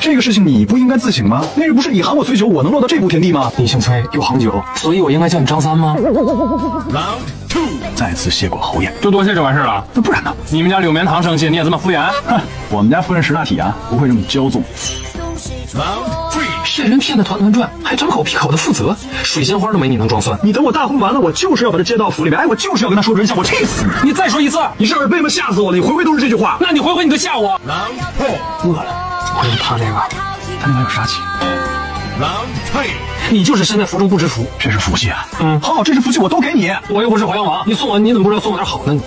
这个事情你不应该自省吗？那日不是你喊我崔酒，我能落到这步田地吗？你姓崔，又行酒，所以我应该叫你张三吗？狼 two 再次谢过侯爷，就多谢就完事了。那不然呢？你们家柳绵堂生气，你也这么敷衍？哼，我们家夫人识大体啊，不会这么骄纵。骗人骗得团团转，还张口闭口的负责，水仙花都没你能装蒜。你等我大婚完了，我就是要把他接到府里面，哎，我就是要跟他说真相，我气死你！你再说一次，你是耳背吗？吓死我了！你回回都是这句话。那你回回你都吓我。饿了，我用他那个，他那边有杀气。你就是身在福中不知福，这是福气啊。嗯，好，这是福气，我都给你。我又不是淮阳王，你送我，你怎么不知道送我点好的呢？